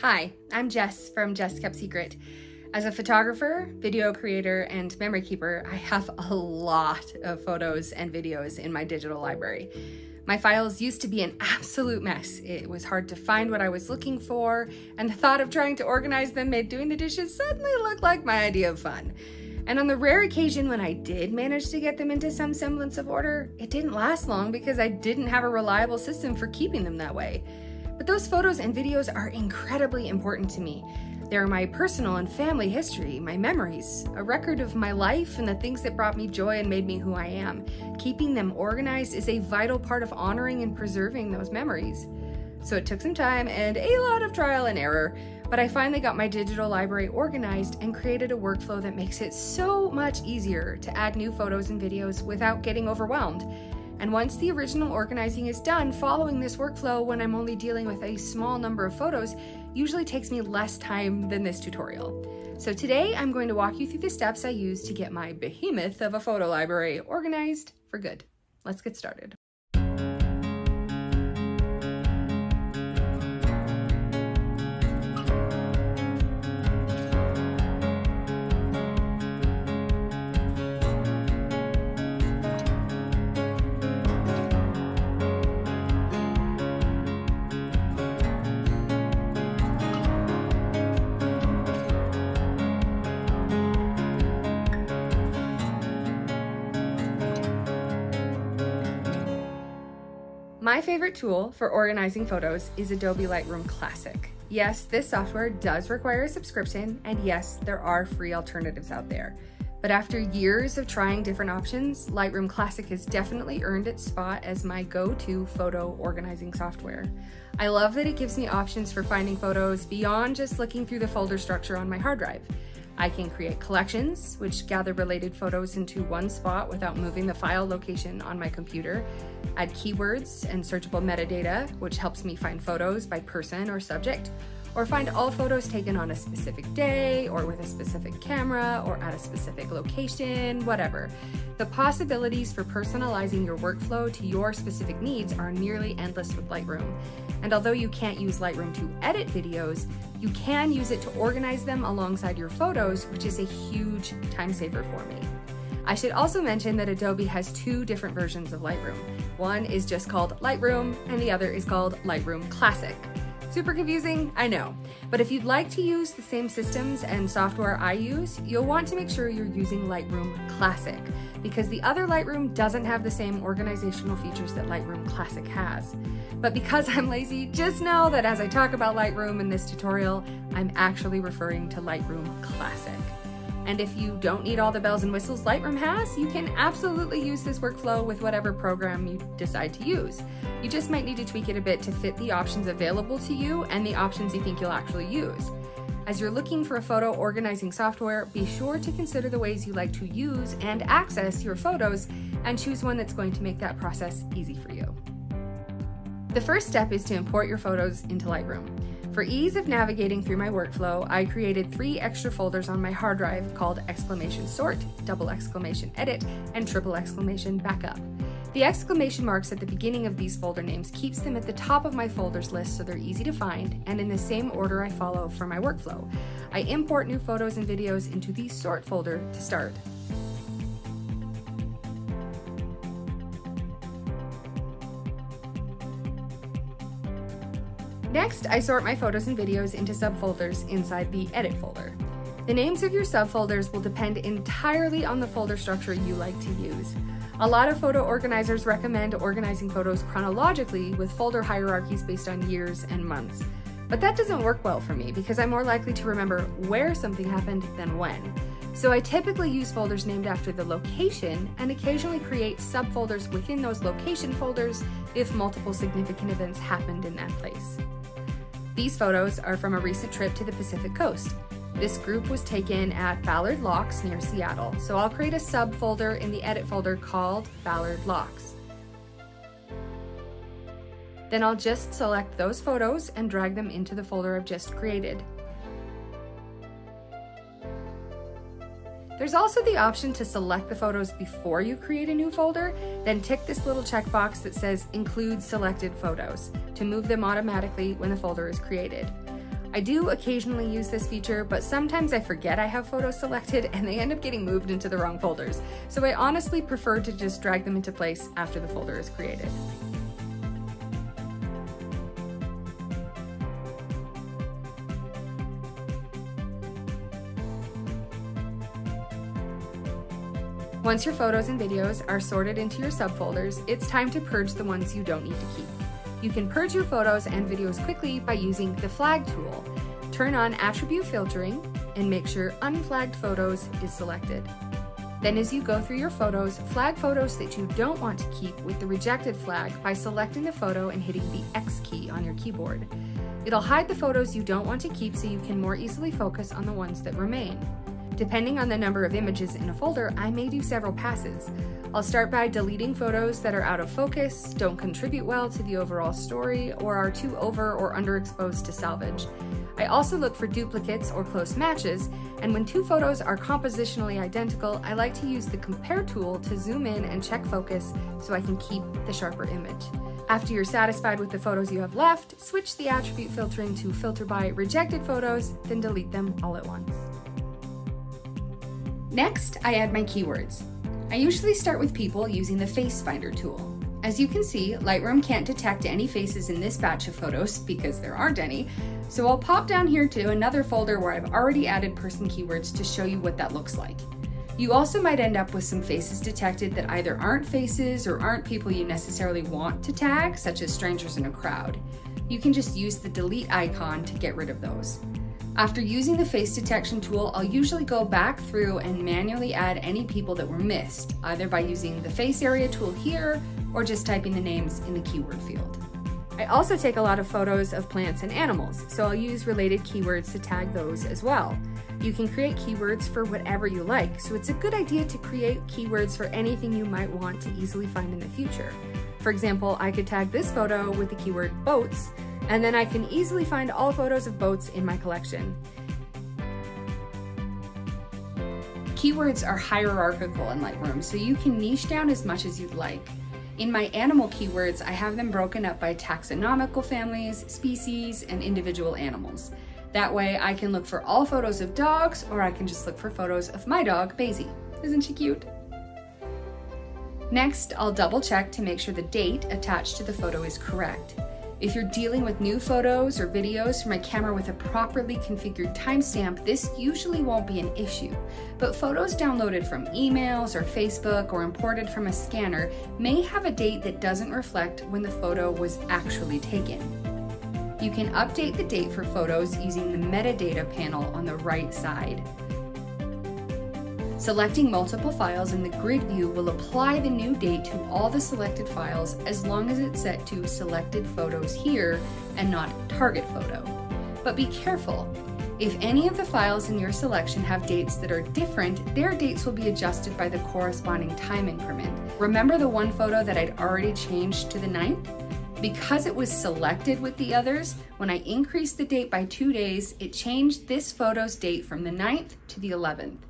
Hi, I'm Jess from Jest Kept Secret. As a photographer, video creator, and memory keeper, I have a lot of photos and videos in my digital library. My files used to be an absolute mess. It was hard to find what I was looking for, and the thought of trying to organize them made doing the dishes suddenly look like my idea of fun. And on the rare occasion when I did manage to get them into some semblance of order, it didn't last long because I didn't have a reliable system for keeping them that way. But those photos and videos are incredibly important to me. They're my personal and family history, my memories, a record of my life and the things that brought me joy and made me who I am. Keeping them organized is a vital part of honoring and preserving those memories. So it took some time and a lot of trial and error, but I finally got my digital library organized and created a workflow that makes it so much easier to add new photos and videos without getting overwhelmed. And once the original organizing is done, following this workflow when I'm only dealing with a small number of photos usually takes me less time than this tutorial. So today I'm going to walk you through the steps I use to get my behemoth of a photo library organized for good. Let's get started. My favorite tool for organizing photos is Adobe Lightroom Classic. Yes, this software does require a subscription, and yes, there are free alternatives out there. But after years of trying different options, Lightroom Classic has definitely earned its spot as my go-to photo organizing software. I love that it gives me options for finding photos beyond just looking through the folder structure on my hard drive. I can create collections, which gather related photos into one spot without moving the file location on my computer, add keywords and searchable metadata, which helps me find photos by person or subject, or find all photos taken on a specific day or with a specific camera or at a specific location, whatever. The possibilities for personalizing your workflow to your specific needs are nearly endless with Lightroom. And although you can't use Lightroom to edit videos, you can use it to organize them alongside your photos, which is a huge time saver for me. I should also mention that Adobe has two different versions of Lightroom. One is just called Lightroom, and the other is called Lightroom Classic. Super confusing, I know. But if you'd like to use the same systems and software I use, you'll want to make sure you're using Lightroom Classic because the other Lightroom doesn't have the same organizational features that Lightroom Classic has. But because I'm lazy, just know that as I talk about Lightroom in this tutorial, I'm actually referring to Lightroom Classic. And if you don't need all the bells and whistles Lightroom has, you can absolutely use this workflow with whatever program you decide to use. You just might need to tweak it a bit to fit the options available to you and the options you think you'll actually use. As you're looking for a photo organizing software, be sure to consider the ways you like to use and access your photos and choose one that's going to make that process easy for you. The first step is to import your photos into Lightroom. For ease of navigating through my workflow, I created three extra folders on my hard drive called exclamation sort, double exclamation edit, and triple exclamation backup. The exclamation marks at the beginning of these folder names keeps them at the top of my folders list so they're easy to find and in the same order I follow for my workflow. I import new photos and videos into the sort folder to start. Next, I sort my photos and videos into subfolders inside the Edit folder. The names of your subfolders will depend entirely on the folder structure you like to use. A lot of photo organizers recommend organizing photos chronologically with folder hierarchies based on years and months. But that doesn't work well for me because I'm more likely to remember where something happened than when. So I typically use folders named after the location and occasionally create subfolders within those location folders if multiple significant events happened in that place. These photos are from a recent trip to the Pacific Coast. This group was taken at Ballard Locks near Seattle, so I'll create a subfolder in the edit folder called Ballard Locks. Then I'll just select those photos and drag them into the folder I've just created. There's also the option to select the photos before you create a new folder, then tick this little checkbox that says include selected photos to move them automatically when the folder is created. I do occasionally use this feature, but sometimes I forget I have photos selected and they end up getting moved into the wrong folders. So I honestly prefer to just drag them into place after the folder is created. Once your photos and videos are sorted into your subfolders, it's time to purge the ones you don't need to keep. You can purge your photos and videos quickly by using the flag tool. Turn on attribute filtering and make sure unflagged photos is selected. Then as you go through your photos, flag photos that you don't want to keep with the rejected flag by selecting the photo and hitting the X key on your keyboard. It'll hide the photos you don't want to keep so you can more easily focus on the ones that remain. Depending on the number of images in a folder, I may do several passes. I'll start by deleting photos that are out of focus, don't contribute well to the overall story, or are too over or underexposed to salvage. I also look for duplicates or close matches, and when two photos are compositionally identical, I like to use the compare tool to zoom in and check focus so I can keep the sharper image. After you're satisfied with the photos you have left, switch the attribute filtering to filter by rejected photos, then delete them all at once. Next, I add my keywords. I usually start with people using the Face Finder tool. As you can see, Lightroom can't detect any faces in this batch of photos because there aren't any, so I'll pop down here to another folder where I've already added person keywords to show you what that looks like. You also might end up with some faces detected that either aren't faces or aren't people you necessarily want to tag, such as strangers in a crowd. You can just use the delete icon to get rid of those. After using the face detection tool, I'll usually go back through and manually add any people that were missed, either by using the face area tool here or just typing the names in the keyword field. I also take a lot of photos of plants and animals, so I'll use related keywords to tag those as well. You can create keywords for whatever you like, so it's a good idea to create keywords for anything you might want to easily find in the future. For example, I could tag this photo with the keyword boats, and then I can easily find all photos of boats in my collection. Keywords are hierarchical in Lightroom, so you can niche down as much as you'd like. In my animal keywords, I have them broken up by taxonomical families, species, and individual animals. That way I can look for all photos of dogs, or I can just look for photos of my dog, Basie. Isn't she cute? Next, I'll double check to make sure the date attached to the photo is correct. If you're dealing with new photos or videos from a camera with a properly configured timestamp, this usually won't be an issue. But photos downloaded from emails or Facebook or imported from a scanner may have a date that doesn't reflect when the photo was actually taken. You can update the date for photos using the metadata panel on the right side. Selecting multiple files in the grid view will apply the new date to all the selected files as long as it's set to selected photos here and not target photo. But be careful. If any of the files in your selection have dates that are different, their dates will be adjusted by the corresponding time increment. Remember the one photo that I'd already changed to the 9th? Because it was selected with the others, when I increased the date by two days, it changed this photo's date from the 9th to the 11th.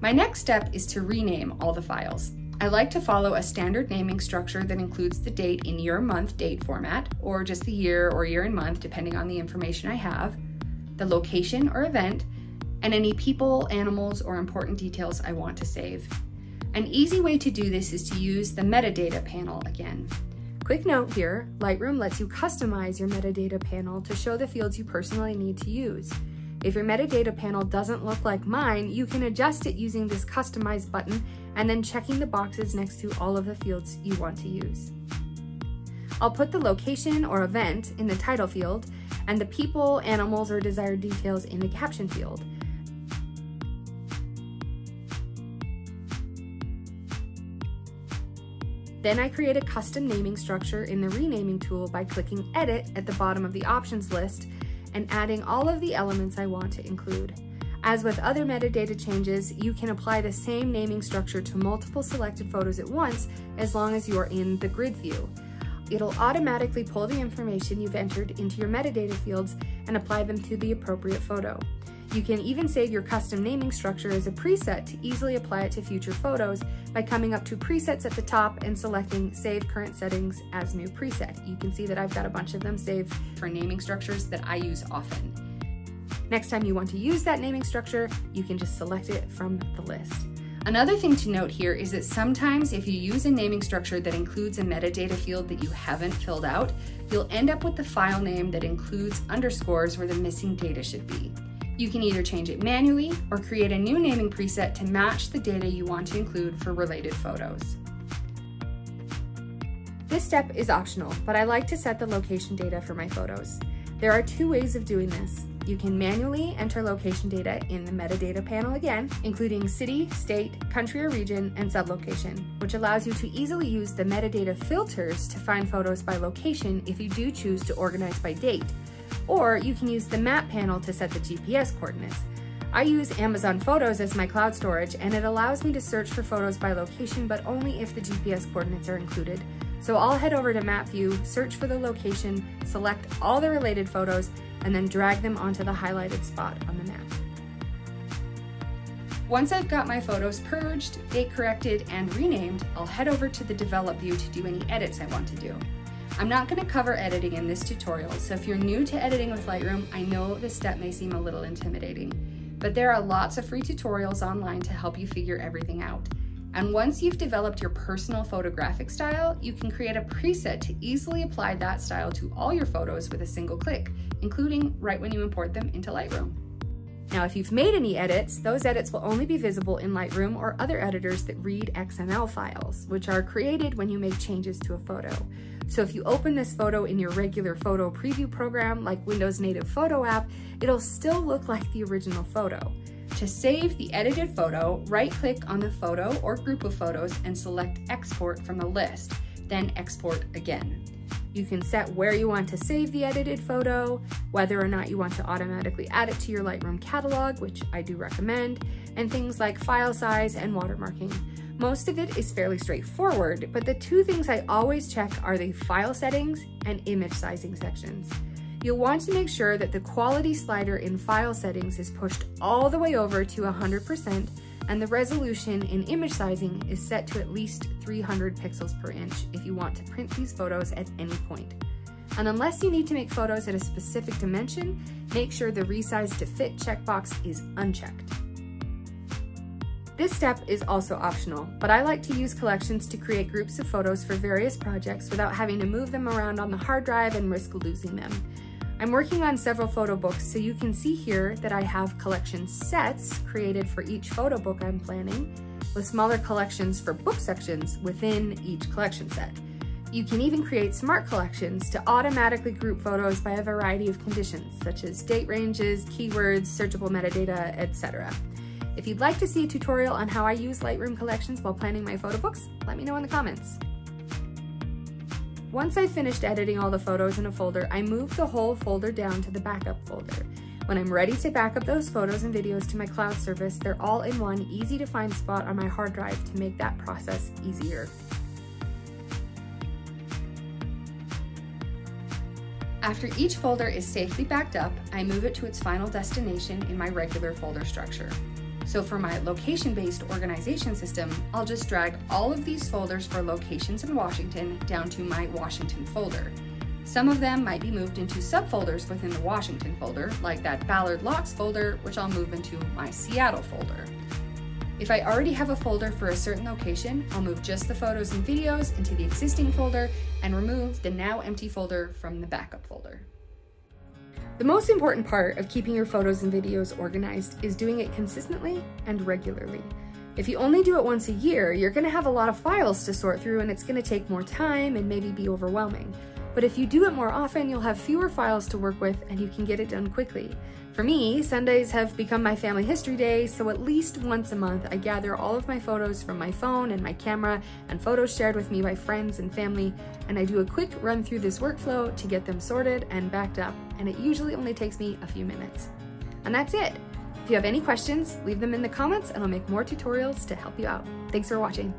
My next step is to rename all the files. I like to follow a standard naming structure that includes the date in year month date format, or just the year or year and month, depending on the information I have, the location or event, and any people, animals, or important details I want to save. An easy way to do this is to use the metadata panel again. Quick note here, Lightroom lets you customize your metadata panel to show the fields you personally need to use. If your metadata panel doesn't look like mine, you can adjust it using this customize button and then checking the boxes next to all of the fields you want to use. I'll put the location or event in the title field and the people, animals, or desired details in the caption field. Then I create a custom naming structure in the renaming tool by clicking edit at the bottom of the options list and adding all of the elements I want to include. As with other metadata changes, you can apply the same naming structure to multiple selected photos at once as long as you're in the grid view. It'll automatically pull the information you've entered into your metadata fields and apply them to the appropriate photo. You can even save your custom naming structure as a preset to easily apply it to future photos by coming up to presets at the top and selecting save current settings as new preset. You can see that I've got a bunch of them saved for naming structures that I use often. Next time you want to use that naming structure, you can just select it from the list. Another thing to note here is that sometimes if you use a naming structure that includes a metadata field that you haven't filled out, you'll end up with the file name that includes underscores where the missing data should be. You can either change it manually or create a new naming preset to match the data you want to include for related photos. This step is optional, but I like to set the location data for my photos. There are two ways of doing this. You can manually enter location data in the metadata panel again, including city, state, country or region, and sublocation, which allows you to easily use the metadata filters to find photos by location if you do choose to organize by date. Or you can use the map panel to set the GPS coordinates. I use Amazon Photos as my cloud storage, and it allows me to search for photos by location, but only if the GPS coordinates are included. So I'll head over to Map View, search for the location, select all the related photos, and then drag them onto the highlighted spot on the map. Once I've got my photos purged, date corrected, and renamed, I'll head over to the Develop view to do any edits I want to do. I'm not going to cover editing in this tutorial, so if you're new to editing with Lightroom, I know this step may seem a little intimidating, but there are lots of free tutorials online to help you figure everything out. And once you've developed your personal photographic style, you can create a preset to easily apply that style to all your photos with a single click, including right when you import them into Lightroom. Now, if you've made any edits, those edits will only be visible in Lightroom or other editors that read XML files, which are created when you make changes to a photo. So if you open this photo in your regular photo preview program, like Windows native photo app, it'll still look like the original photo. To save the edited photo, right-click on the photo or group of photos and select Export from the list, then export again. You can set where you want to save the edited photo, whether or not you want to automatically add it to your Lightroom catalog, which I do recommend, and things like file size and watermarking. Most of it is fairly straightforward, but the two things I always check are the file settings and image sizing sections. You'll want to make sure that the quality slider in file settings is pushed all the way over to 100% and the resolution in image sizing is set to at least 300 pixels per inch if you want to print these photos at any point. And unless you need to make photos at a specific dimension, make sure the resize to fit checkbox is unchecked. This step is also optional, but I like to use collections to create groups of photos for various projects without having to move them around on the hard drive and risk losing them. I'm working on several photo books, so you can see here that I have collection sets created for each photo book I'm planning, with smaller collections for book sections within each collection set. You can even create smart collections to automatically group photos by a variety of conditions, such as date ranges, keywords, searchable metadata, etc. If you'd like to see a tutorial on how I use Lightroom collections while planning my photo books, let me know in the comments. Once I've finished editing all the photos in a folder, I move the whole folder down to the backup folder. When I'm ready to back up those photos and videos to my cloud service, they're all in one easy to find spot on my hard drive to make that process easier. After each folder is safely backed up, I move it to its final destination in my regular folder structure. So for my location-based organization system, I'll just drag all of these folders for locations in Washington down to my Washington folder. Some of them might be moved into subfolders within the Washington folder, like that Ballard Locks folder, which I'll move into my Seattle folder. If I already have a folder for a certain location, I'll move just the photos and videos into the existing folder and remove the now empty folder from the backup folder. The most important part of keeping your photos and videos organized is doing it consistently and regularly. If you only do it once a year, you're gonna have a lot of files to sort through and it's gonna take more time and maybe be overwhelming. But if you do it more often, you'll have fewer files to work with and you can get it done quickly. For me, Sundays have become my family history day, so at least once a month I gather all of my photos from my phone and my camera and photos shared with me by friends and family, and I do a quick run through this workflow to get them sorted and backed up, and it usually only takes me a few minutes. And that's it. If you have any questions, leave them in the comments and I'll make more tutorials to help you out. Thanks for watching.